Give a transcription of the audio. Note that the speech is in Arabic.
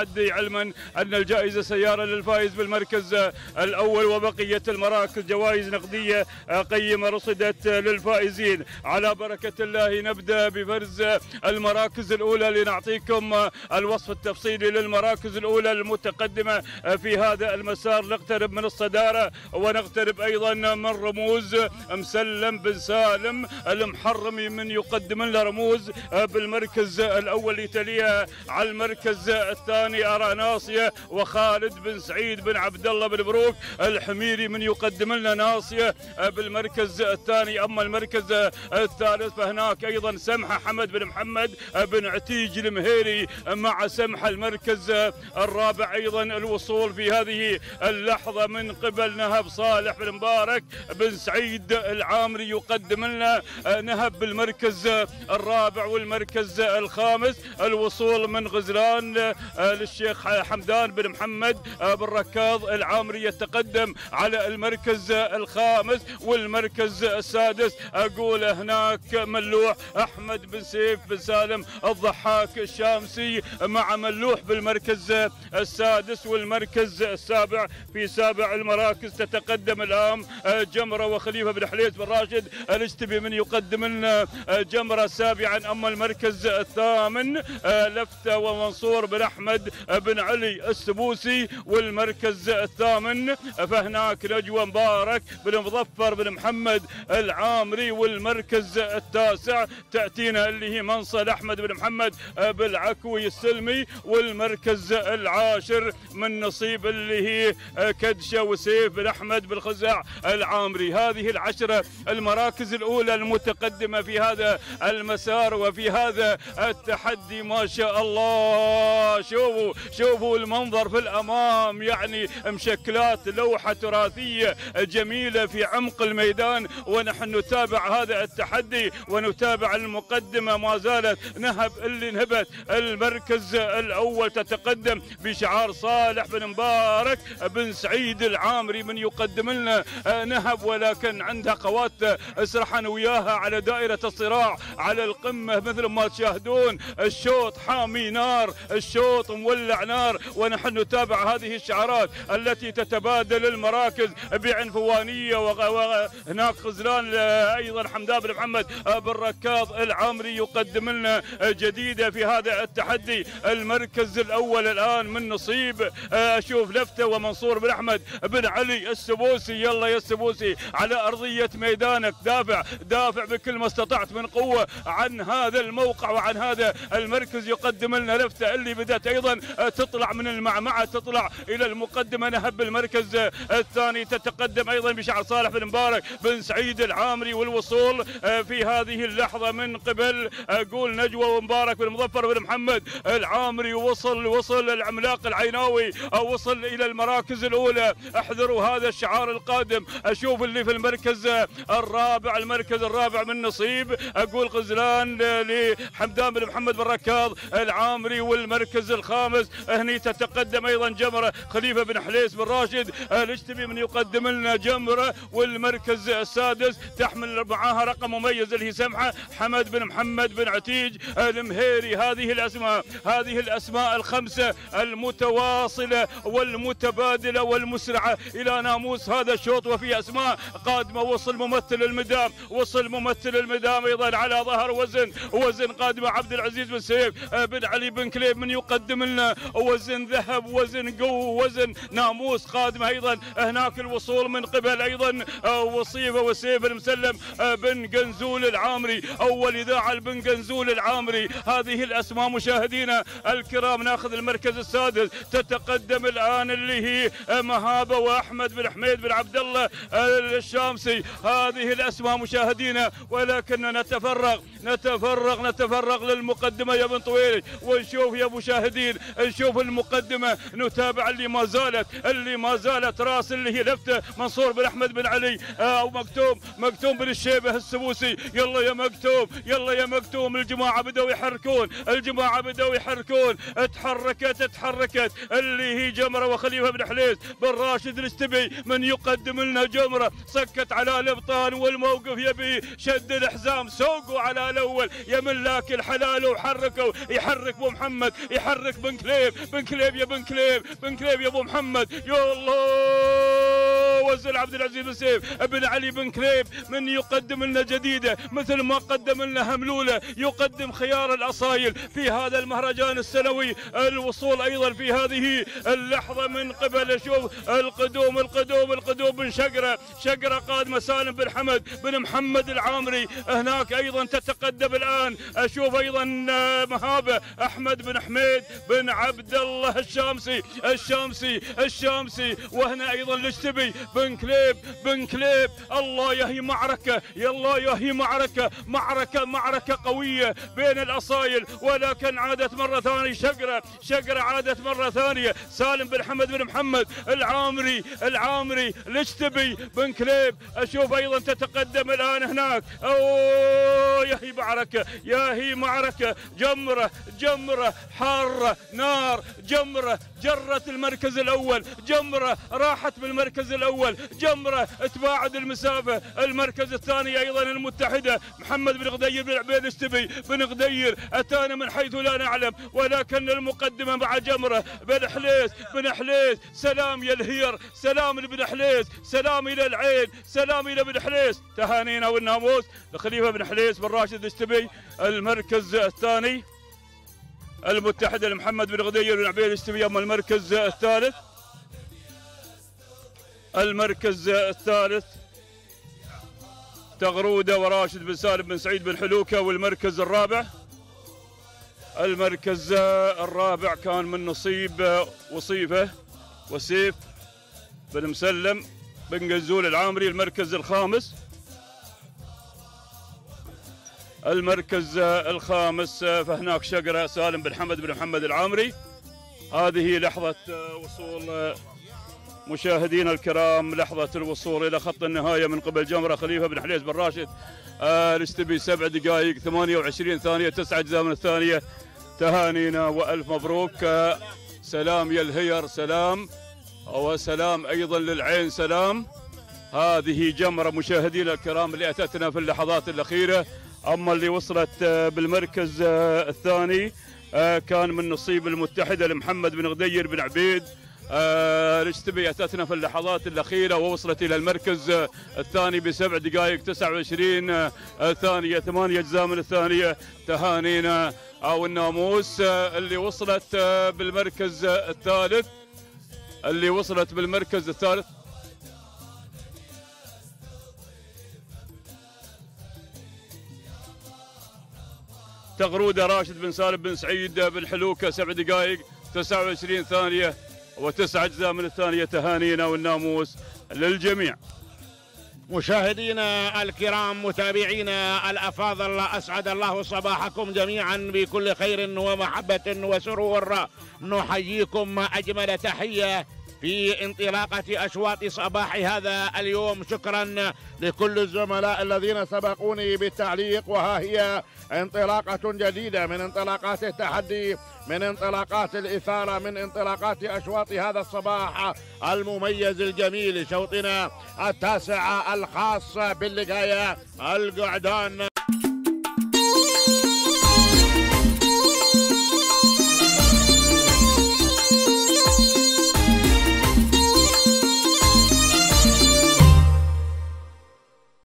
التحدي علما أن الجائزة سيارة للفائز بالمركز الأول وبقية المراكز جوائز نقدية قيمة رصدت للفائزين. على بركة الله نبدأ بفرز المراكز الأولى لنعطيكم الوصف التفصيلي للمراكز الأولى المتقدمة في هذا المسار. نقترب من الصدارة ونقترب أيضا من رموز مسلم بن سالم المحرمي من يقدم لنا رموز بالمركز الأول يتليها على المركز الثاني. أرى ناصية وخالد بن سعيد بن عبد الله بن بروك الحميري من يقدم لنا ناصية بالمركز الثاني. أما المركز الثالث فهناك أيضا سمحة حمد بن محمد بن عتيج المهيري مع سمحة المركز الرابع أيضا الوصول في هذه اللحظة من قبل نهب صالح بن مبارك بن سعيد العامري يقدم لنا نهب بالمركز الرابع والمركز الخامس. الوصول من غزلان للشيخ حمدان بن محمد بن ركاض العامري يتقدم على المركز الخامس والمركز السادس. أقول هناك ملوح أحمد بن سيف بن سالم الضحاك الشامسي مع ملوح بالمركز السادس والمركز السابع. في سابع المراكز تتقدم الآن جمرة وخليفة بن حليس بن راشد الاشتبي من يقدم لنا جمرة سابعا. أما المركز الثامن لفتة ومنصور بن أحمد بن علي السبوسي والمركز الثامن. فهناك نجوى مبارك بن مظفر بن محمد العامري والمركز التاسع. تأتينا اللي هي منصل أحمد بن محمد بالعكوي السلمي والمركز العاشر. من نصيب اللي هي كدشة وسيف بن أحمد بالخزاع العامري. هذه العشرة المراكز الأولى المتقدمة في هذا المسار وفي هذا التحدي ما شاء الله. شوفوا. شوفوا المنظر في الأمام يعني مشكلات لوحة تراثية جميلة في عمق الميدان ونحن نتابع هذا التحدي ونتابع المقدمة. ما زالت نهب اللي نهبت المركز الأول تتقدم بشعار صالح بن مبارك بن سعيد العامري من يقدم لنا نهب ولكن عندها قوات اسرحنا وياها على دائرة الصراع على القمة مثل ما تشاهدون الشوط حامي نار الشوط مولع نار ونحن نتابع هذه الشعارات التي تتبادل المراكز بعنفوانية وهناك خزلان أيضا حمدان بن محمد بن ركاض العامري يقدم لنا جديدة في هذا التحدي. المركز الأول الآن من نصيب. أشوف لفتة ومنصور بن أحمد بن علي السبوسي. يلا يا السبوسي على أرضية ميدانك. دافع دافع بكل ما استطعت من قوة عن هذا الموقع وعن هذا المركز. يقدم لنا لفتة اللي بدأت أيضا تطلع من المعمعة تطلع إلى المقدمة نهب المركز الثاني. تتقدم أيضا بشعر صالح بن مبارك بن سعيد العامري والوصول في هذه اللحظة من قبل أقول نجوى ومبارك بن مظفر بن محمد العامري. وصل وصل العملاق العيناوي وصل إلى المراكز الأولى. احذروا هذا الشعار القادم. أشوف اللي في المركز الرابع المركز الرابع من نصيب. أقول غزلان لحمدان بن محمد بن ركاض العامري والمركز الخامس هني تتقدم أيضا جمرة خليفة بن حليس بن راشد. الاشتبي من يقدم لنا جمرة والمركز السادس تحمل معاها رقم مميز اللي هي سمحة حمد بن محمد بن عتيج المهيري. هذه الأسماء هذه الأسماء الخمسة المتواصلة والمتبادلة والمسرعة. إلى ناموس هذا الشوط وفي أسماء قادمة. وصل ممثل المدام وصل ممثل المدام أيضا على ظهر وزن وزن قادمة عبد العزيز بن سيف بن علي بن كليب من يقدم لنا وزن ذهب وزن قوة وزن ناموس قادمة أيضا. هناك الوصول من قبل أيضا وصيفة وسيف المسلم بن قنزول العامري. أول إذاعة بن قنزول العامري. هذه الأسماء مشاهدينا الكرام ناخذ المركز السادس. تتقدم الآن اللي هي مهابة وأحمد بن حميد بن عبد الله الشامسي. هذه الأسماء مشاهدينا ولكننا نتفرغ نتفرغ نتفرغ للمقدمة يا بن طويل ونشوف يا مشاهدين نشوف المقدمة نتابع اللي ما زالت اللي ما زالت راس اللي هي لفته منصور بن أحمد بن علي. أو مكتوم مكتوم بن الشيبة السبوسي. يلا يا مكتوم يلا يا مكتوم الجماعة بدأوا يحركون الجماعة بدأوا يحركون. اتحركت اتحركت. اللي هي جمرة وخليفة بن حليس بن راشد الكتبي من يقدم لنا جمرة. سكت على الأبطال والموقف يبي. شد الحزام سوقوا على الأول. يا ملاك الحلال وحركوا. يحرك أبو محمد يحرك بن بن كليب بن كليب يا بن كليب بن كليب يا أبو محمد. يا الله! وزير عبد العزيز بن سيف ابن علي بن كليب من يقدم لنا جديدة مثل ما قدم لنا هملولة يقدم خيار الأصايل في هذا المهرجان السنوي الوصول أيضا في هذه اللحظة من قبل شوف القدوم القدوم القدوم بن شقرة شقرة قادمة سالم بن حمد بن محمد العامري هناك أيضا تتقدم الآن أشوف أيضا مهابة أحمد بن حميد بن عبد الله الشامسي الشامسي الشامسي وهنا أيضا الاشتبي بن كليب بن كليب. الله يهي معركة يا الله يهي معركة. معركة معركة قوية بين الأصايل. ولكن عادت مرة ثانية شقرة شقرة عادت مرة ثانية. سالم بن حمد بن محمد العامري العامري. الاشتبي بن كليب؟ أشوف أيضا تتقدم الآن هناك. أوه يهي معركة يهي معركة. جمرة جمرة حارة نار. جمرة جرت المركز الأول. جمرة راحت بالمركز الأول جمرة تباعد المسافة المركز الثاني أيضا المتحدة محمد بن غدير بن عبيد الشتبي بن غدير أتانا من حيث لا نعلم ولكن المقدمة مع جمرة بن حليس بن حليس سلام يا الهير سلام لبن حليس سلام إلى العين سلام إلى بن حليس. تهانينا والناموس لخليفه بن حليس بن راشد الشتبي المركز الثاني المتحدة لمحمد بن غدير بن عبيد الشتبي أما المركز الثالث. المركز الثالث. تغرودة وراشد بن سالم بن سعيد بن حلوكة والمركز الرابع. المركز الرابع كان من نصيب وصيفة وسيف بن مسلم بن قزول العامري المركز الخامس. المركز الخامس فهناك شقرة سالم بن حمد بن محمد العامري. هذه لحظة وصول مشاهدينا الكرام لحظة الوصول إلى خط النهاية من قبل جمرة خليفة بن حليس بن راشد. الاستبي سبع دقائق 28 ثانية تسعة أجزاء من الثانية. تهانينا وألف مبروك. سلام يا الهير سلام. وسلام أيضا للعين سلام. هذه جمرة مشاهدينا الكرام اللي أتتنا في اللحظات الأخيرة. أما اللي وصلت بالمركز الثاني كان من نصيب المتحدة لمحمد بن غدير بن عبيد. الاشتبي أتتنا في اللحظات الأخيرة ووصلت إلى المركز الثاني بسبع دقائق 29 ثانية ثمانية أجزاء من الثانية تهانينا. أو الناموس اللي وصلت بالمركز الثالث. اللي وصلت بالمركز الثالث. تغرودة راشد بن سالم بن سعيد بن حلوكة سبع دقائق 29 ثانية. وتسع أجزاء من الثانية تهانينا والناموس للجميع. مشاهدينا الكرام متابعينا الأفاضل أسعد الله صباحكم جميعا بكل خير ومحبة وسرور. نحييكم أجمل تحية. في انطلاقة أشواط صباح هذا اليوم شكرا لكل الزملاء الذين سبقوني بالتعليق. وها هي انطلاقة جديدة من انطلاقات التحدي من انطلاقات الإثارة من انطلاقات أشواط هذا الصباح المميز الجميل شوطنا التاسع الخاص باللقاية القعدان.